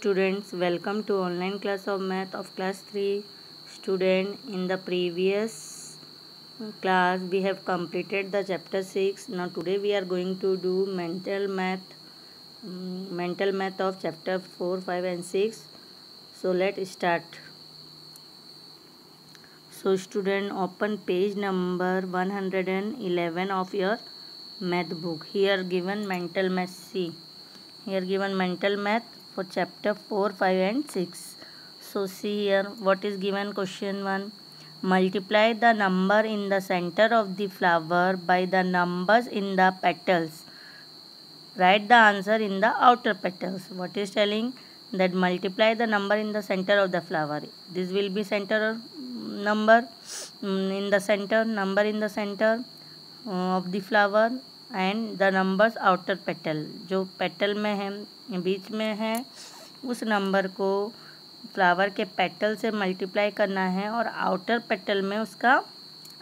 students welcome to online class of math of class 3 student in the previous class we have completed the chapter 6 now today we are going to do mental math um, mental math of chapter 4 5 and 6 so let's start. So student open page number 111 of your math book. Here given mental math see. Here given mental math for chapter 4 5 and 6 so see here what is given? Question 1 multiply the number in the center of the flower by the numbers in the petals. Write the answer in the outer petals. What is telling? That multiply the number in the center of the flower. This will be center number. Mm, in the center number in the center uh, of the flower and the numbers outer petal जो petal में है, बीच में है, उस number को flower के petal से मल्टीप्लाई करना है और आउटर पेटल में उसका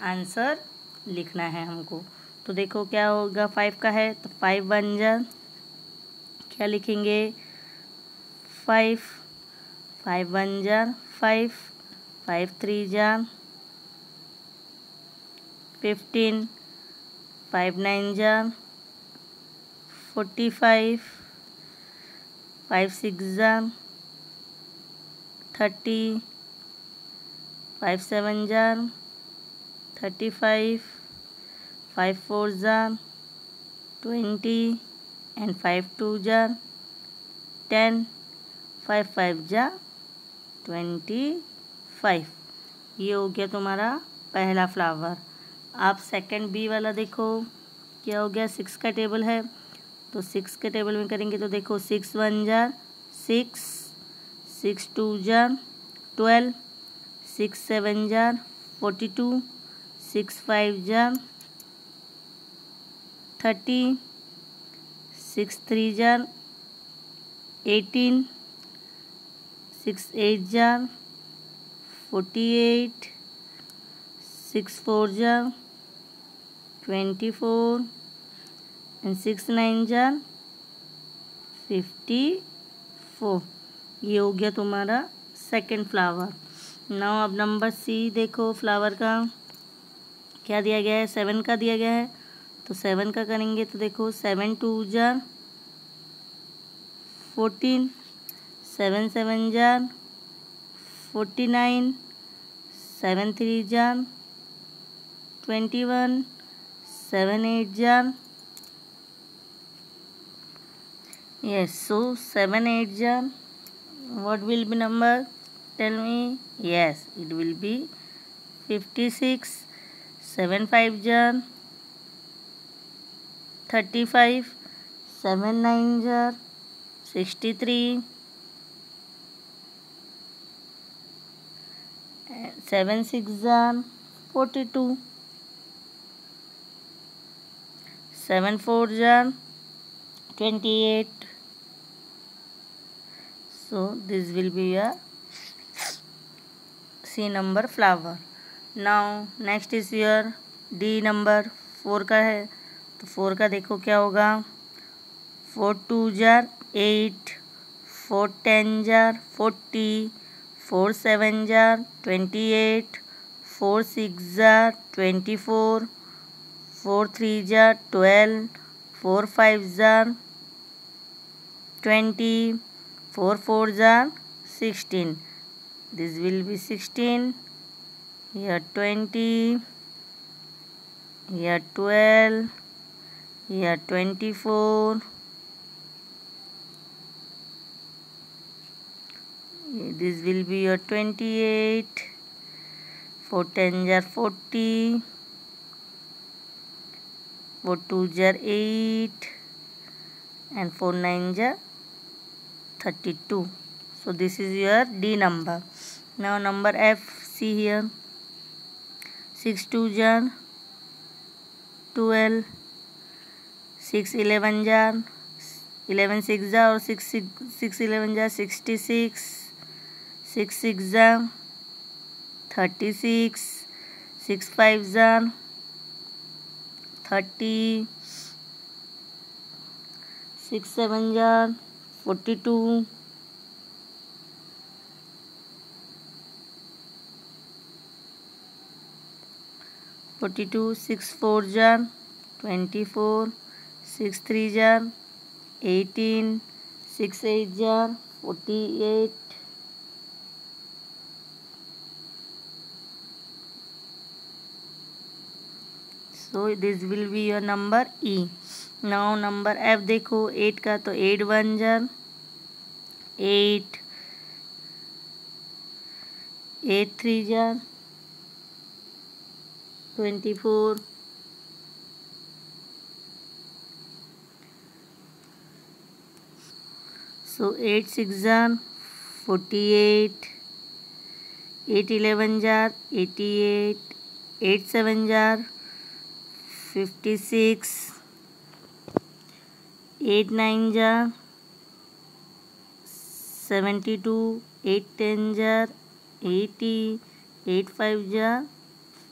आंसर लिखना है हमको। तो देखो क्या होगा फाइव का है तो फाइव वन जा। क्या लिखेंगे? फाइव फाइव वन जा फाइव फाइव थ्री जा फिफ्टीन फाइव नाइन जा, फोर्टी फाइव फाइव सिक्स जा, थर्टी, फाइव सेवन जा, थर्टी फाइव फाइव फोर जा, ट्वेंटी, एंड फाइव टू जा, टेन, फाइव फाइव जा, ट्वेंटी फाइव। ये हो गया तुम्हारा पहला फ्लावर। आप सेकंड बी वाला देखो, क्या हो गया? सिक्स का टेबल है। तो सिक्स के टेबल में करेंगे तो देखो सिक्स वन जार सिक्स सिक्स टू जार ट्वेल्व सिक्स सेवन जार फोर्टी टू सिक्स फाइव जार थर्टी सिक्स थ्री जार एटीन सिक्स एट जार forty eight six four jar twenty four and six nine jar fifty four ये हो गया तुम्हारा सेकंड फ्लावर नाउ अब नंबर सी देखो फ्लावर का. क्या दिया गया है? सेवन का दिया गया है। तो सेवन का करेंगे तो देखो सेवन टू जार फोर्टीन सेवन सेवन जार forty nine seven three jar twenty one seven eight jar yes so seven eight jar what will be number? Tell me. Yes it will be 56 7 5 jar 35 7 9 jar 63 7 6 jar 42 seven four jar twenty eight so this will be a C number flower now next is your D number four का है. तो four का देखो क्या होगा. Four two जार eight four ten जार forty four seven जार ट्वेंटी एट फोर सिक्स जार ट्वेंटी फोर फोर थ्री जार ट्वेल्व फोर फाइव जार twenty four four jar sixteen this will be sixteen here twenty here twelve here twenty four this will be your 28 4 10 jar 40 4 2 jar 8 and 4 9 jar 32 so this is your D number. Now number F see here. 6 2 jar 12 6 11 jar 11 6 jar or 6 6, 6 11 jar 66 6 6 jar 36 6 5 jar thirty, six, seven jar, forty two forty two, six, four jar, twenty four, six, three जार, eighteen, six, eight jar, forty eight so this will be your number E now number F देखो eight का तो eight one जार eight eight three jar twenty four so 8 6 jar 48 8 11 jar 88 8 7 jar 56 8 9 jar 72 8 10 jar 80 8 5 jar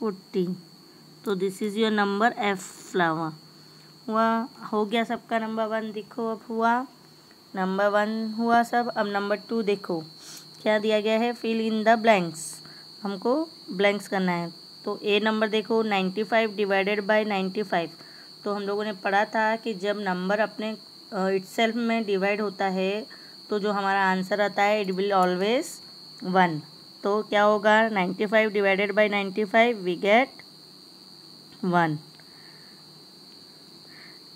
40 तो this is your number F flower हुआ, हो गया सबका number one देखो अब हुआ. नंबर वन हुआ सब, अब नंबर टू देखो. क्या दिया गया है? फिल इन द ब्लैंक्स हमको ब्लैंक्स करना है. तो ए नंबर देखो ninety five divided by ninety five तो हम लोगों ने पढ़ा था कि जब नंबर अपने इट्सेल्फ में डिवाइड होता है तो जो हमारा आंसर आता है इट विल ऑलवेज वन तो क्या होगा? Ninety five divided by ninety five we get one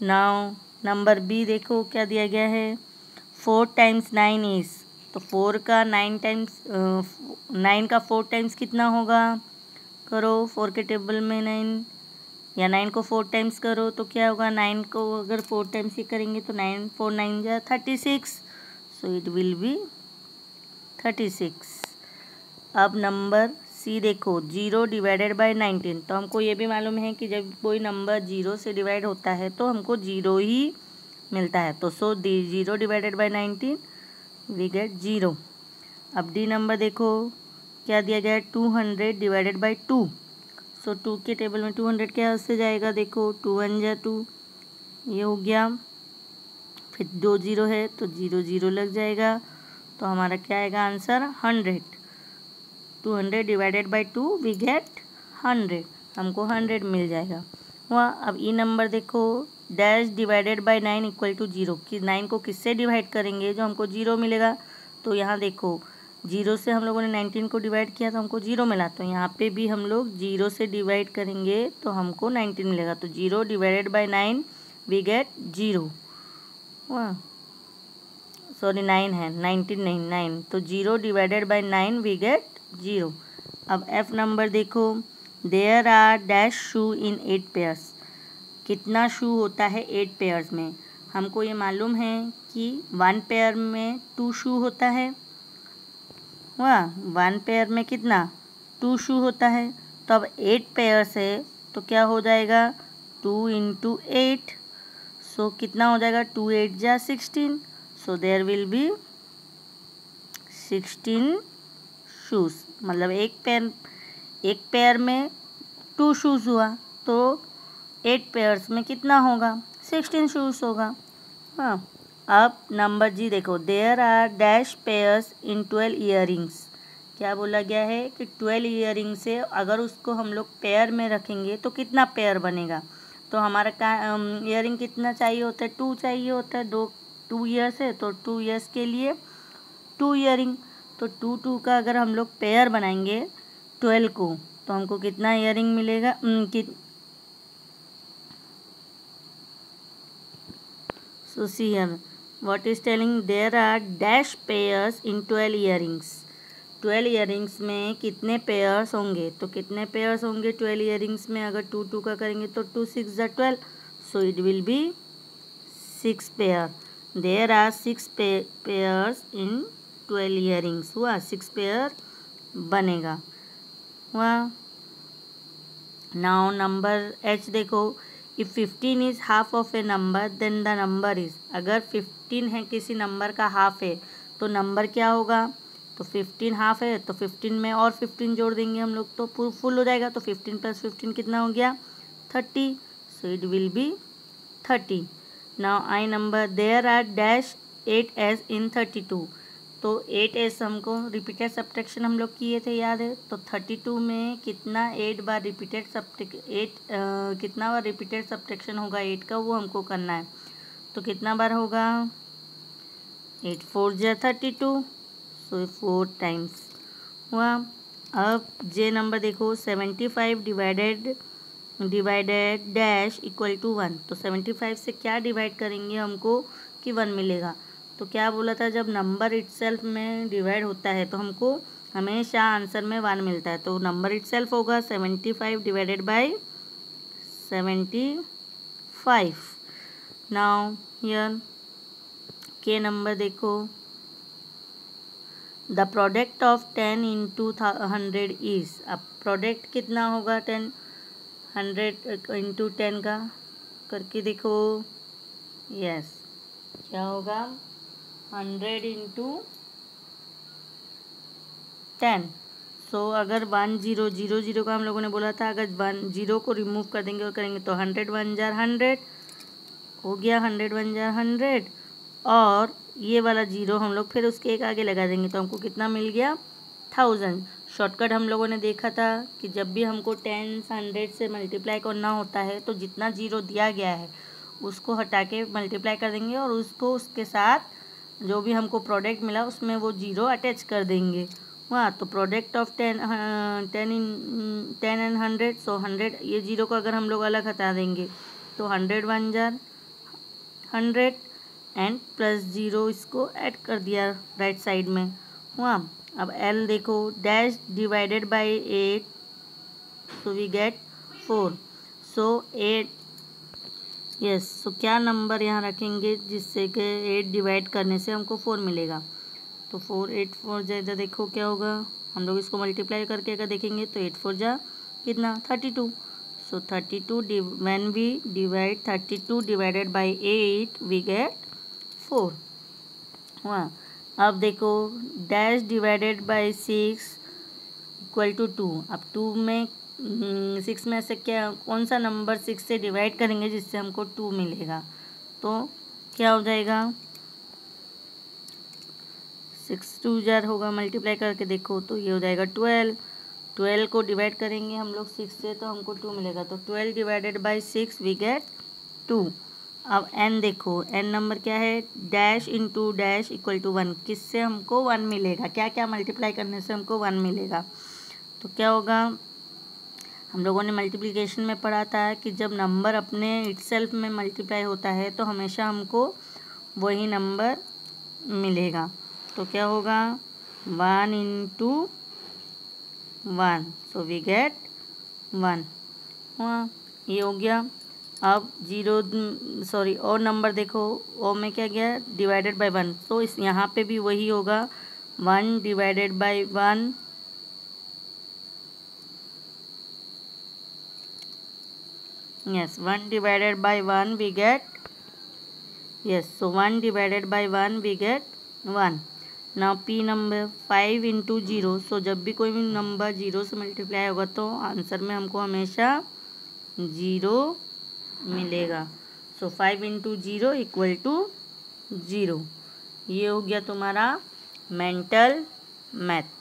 now number B देखो, क्या दिया गया है? फोर टाइम्स नाइन इज़ तो फोर का नाइन टाइम्स नाइन का फोर टाइम्स कितना होगा? करो फोर के टेबल में नाइन या नाइन को फोर टाइम्स करो तो क्या होगा? नाइन को अगर फोर टाइम्स ही करेंगे तो नाइन फोर नाइन जा thirty six so it will be thirty six अब नंबर सी देखो ज़ीरो डिवाइडेड बाय नाइनटीन तो हमको ये भी मालूम है कि जब कोई नंबर ज़ीरो से डिवाइड होता है तो हमको ज़ीरो ही मिलता है। तो so D zero divided by nineteen we get zero अब डी नंबर देखो क्या दिया गया है two hundred divided by two so two के टेबल में टू हंड्रेड क्या से जाएगा? देखो टू वन जा टू ये हो गया। फिर दो ज़ीरो है तो ज़ीरो ज़ीरो लग जाएगा। तो हमारा क्या आएगा? Answer hundred two hundred divided by two we get hundred हमको हंड्रेड मिल जाएगा। हुआ, अब ई नंबर देखो dash divided by nine equal to zero कि नाइन को किससे डिवाइड करेंगे? जो हमको ज़ीरो मिलेगा। तो यहाँ देखो ज़ीरो से हम लोगों ने नाइनटीन को डिवाइड किया तो हमको ज़ीरो मिला। तो यहाँ पे भी हम लोग ज़ीरो से डिवाइड करेंगे तो हमको नाइनटीन मिलेगा। तो zero divided by nine we get zero. Sorry nine है। नाइनटीन नहीं, नाइन। तो zero divided by nine we get zero. अब एफ़ नंबर देखो। There are dash shoe in eight pairs कितना शू होता है एट पेयर्स में? हमको ये मालूम है कि वन पेयर में टू शू होता है। वाह वन पेयर में कितना? टू शू होता है। तो अब एट पेयर्स है तो क्या हो जाएगा? टू इंटू एट सो कितना हो जाएगा? टू एट जा sixteen so there will be sixteen shoes मतलब एक पेयर एक पेयर में टू शूज़ हुआ तो एट पेयर्स में कितना होगा? सिक्सटीन शूज़ होगा। हाँ। अब नंबर जी देखो there are dash pairs in twelve year क्या बोला गया है कि ट्वेल्व ईयर से अगर उसको हम लोग पेयर में रखेंगे तो कितना पेयर बनेगा? तो हमारा का ईयर कितना चाहिए होता है? टू चाहिए होता है। दो टू ईयर्स है तो टू ईयर्स के लिए टू ईयर तो टू टू का अगर हम लोग पेयर बनाएँगे ट्वेल्व को तो हमको कितना ईयर मिलेगा? कि So, see here. What is telling? There are dash pairs in 12 earrings. 12 earrings में कितने पेयर्स होंगे? तो कितने पेयर्स होंगे 12 earrings में? अगर टू टू का करेंगे तो टू सिक्स ज़ा twelve so it will be six pair there are six pairs in twelve earrings हुआ? सिक्स पेयर बनेगा। हुआ? नाउ नंबर एच देखो। If fifteen is half of a number then the number is अगर fifteen है किसी number का half है तो नंबर क्या होगा? तो फिफ्टीन हाफ़ है तो फिफ्टीन में और फिफ्टीन जोड़ देंगे हम लोग तो फुल हो जाएगा तो फिफ्टीन प्लस फिफ्टीन कितना हो गया? Thirty so it will be thirty now I number there are dash eight age in thirty two तो एट एस हमको रिपीटेड सब्ट्रैक्शन हम लोग किए थे, याद है? तो थर्टी टू में कितना एट बार रिपीटेड सब्ट्रैक एट कितना बार रिपीटेड सब्ट्रैक्शन होगा एट का, वो हमको करना है। तो कितना बार होगा? एट फोर जो thirty two so four times हुआ। अब जे नंबर देखो seventy five divided divided dash equal to one तो सेवेंटी फाइव से क्या डिवाइड करेंगे हमको कि वन मिलेगा? तो क्या बोला था? जब नंबर इटसेल्फ में डिवाइड होता है तो हमको हमेशा आंसर में वन मिलता है। तो नंबर इटसेल्फ होगा seventy five divided by seventy five now here K number देखो the product of ten into hundred is अब प्रोडक्ट कितना होगा टेन हंड्रेड इंटू टेन का? करके देखो। Yes yes. क्या होगा? Hundred into ten. सो अगर वन ज़ीरो ज़ीरो ज़ीरो का हम लोगों ने बोला था, अगर वन ज़ीरो को रिमूव कर देंगे और करेंगे तो हंड्रेड वन जार हंड्रेड, हो गया हंड्रेड वन जार हंड्रेड। और ये वाला ज़ीरो हम लोग फिर उसके एक आगे लगा देंगे तो हमको कितना मिल गया? थाउज़ेंड शॉर्टकट हम लोगों ने देखा था कि जब भी हमको टेन हंड्रेड से मल्टीप्लाई करना होता है तो जितना ज़ीरो दिया गया है, उसको हटा के मल्टीप्लाई कर देंगे और उसको उसके साथ जो भी हमको प्रोडक्ट मिला, उसमें वो ज़ीरो अटैच कर देंगे। वहाँ तो product of ten ten in ten and hundred so hundred ये ज़ीरो को अगर हम लोग अलग हटा देंगे तो हंड्रेड वन जार हंड्रेड एंड प्लस ज़ीरो इसको ऐड कर दिया राइट साइड में। हुआ अब एल देखो dash divided by eight so we get four so eight yes so क्या नंबर यहाँ रखेंगे जिससे कि एट डिवाइड करने से हमको फोर मिलेगा? तो फोर एट फोर जा, इधर देखो क्या होगा। हम लोग इसको मल्टीप्लाई करके अगर देखेंगे तो एट फोर जा कितना? Thirty two so thirty two when we divide thirty two divided by eight we get four हाँ अब देखो dash divided by six equal to two अब टू में सिक्स में से क्या, कौन सा नंबर सिक्स से डिवाइड करेंगे जिससे हमको टू मिलेगा? तो क्या हो जाएगा? सिक्स टू जार होगा मल्टीप्लाई करके देखो तो ये हो जाएगा ट्वेल्व ट्वेल्व को डिवाइड करेंगे हम लोग सिक्स से तो हमको टू मिलेगा। तो twelve divided by six we get two अब एन देखो एन नंबर क्या है? Dash into dash equal to one किससे हमको वन मिलेगा? क्या क्या मल्टीप्लाई करने से हमको वन मिलेगा? तो क्या होगा? हम लोगों ने मल्टीप्लिकेशन में पढ़ा था कि जब नंबर अपने इटसेल्फ में मल्टीप्लाई होता है तो हमेशा हमको वही नंबर मिलेगा। तो क्या होगा? One into one so we get one हाँ ये हो गया। अब ज़ीरो सॉरी और नंबर देखो। ओ में क्या गया डिवाइडेड बाय वन तो इस यहाँ पे भी वही होगा। One divided by one yes 1 divided by 1 we get, yes, so 1 divided by 1 we get 1 now, p number 5 into 0 so जब भी कोई भी नंबर ज़ीरो से मल्टीप्लाई होगा तो आंसर में हमको हमेशा ज़ीरो मिलेगा। So five into zero equal to zero ये हो गया तुम्हारा मेंटल मैथ